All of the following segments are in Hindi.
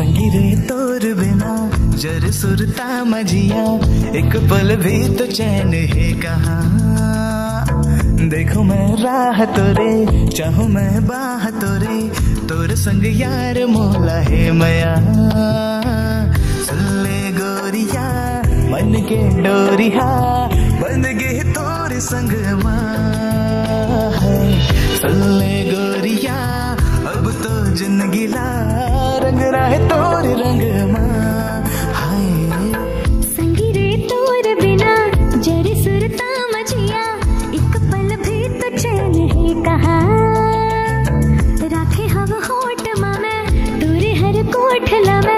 तोर बिना, जर सुरता मजिया, एक पल भी तो चैन है कहा। देखो मैं राह तोरे, चाहू मैं बाह तोरे, तोर संग यार मोला है मया। सुल्ले गोरिया, मन के डोरिया, बन गए तोर संग माँ। सुल्ले गोरिया ज़िंदगी रंग रहे तोर रंग रे तोर बिना एक पल भी तो कहा। राखे हम होठ मामे तोरे हर कोठला में।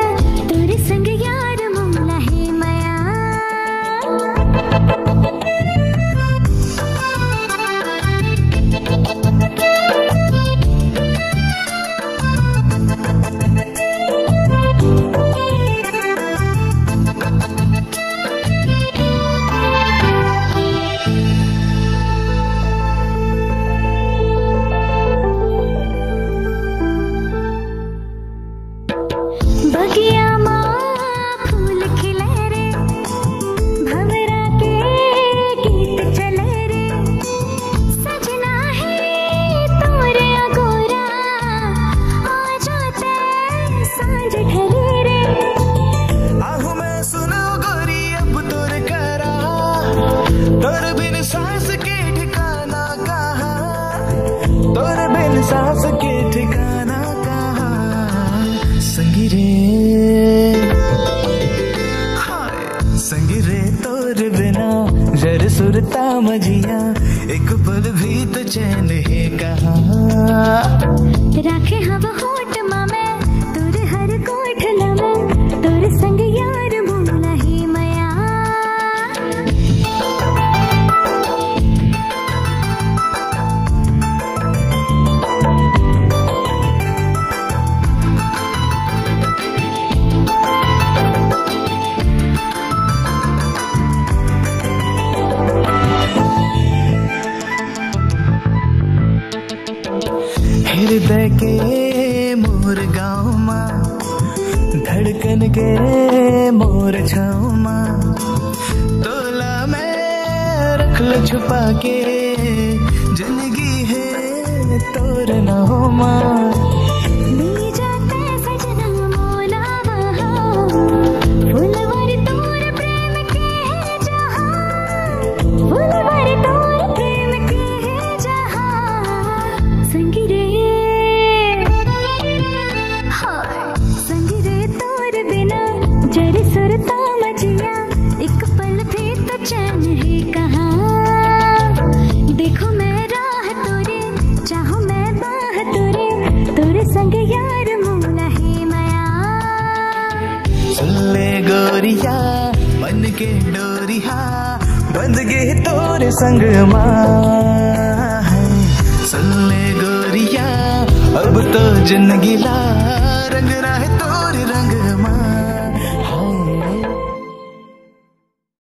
तोर के तोर बिना, जर सुरता मजिया, एक पल भी तो चैन है कहा? राखे हव होट मामे हृदय के मोर गाँव माँ धड़कन के मोर छाँव माँ तोला मैं रख लो छुपा के, ज़िंदगी है तोर नाव माँ संग यार मुना है मया। सुल्ले गोरिया, मन के डोरिया, बंद गए तोरे संग सुल्ले गोरिया, अब तो ज़िंदगी ला